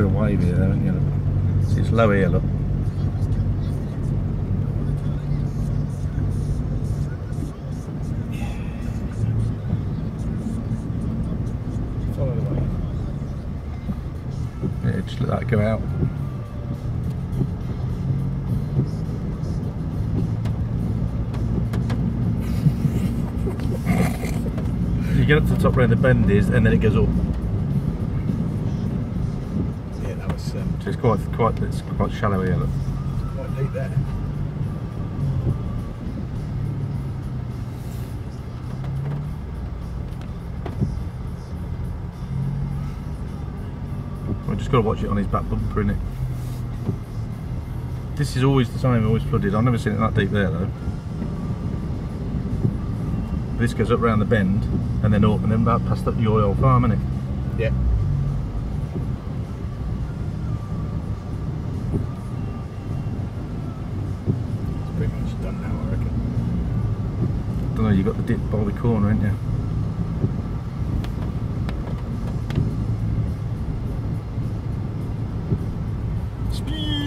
wavy there, haven't you? Look. See, it's low here, look. Just let that go out. you get up to the top where the bend is, and then it goes up. So it's quite, quite, it's quite shallow here. Look. quite deep there. We've just got to watch it on his back bumper, in it. This is always the same, always flooded. I've never seen it that deep there though. This goes up round the bend and then up and then about past up the oil farm, innit? Yeah. I reckon. I don't know, you got the dip by the corner, ain't you? Speed!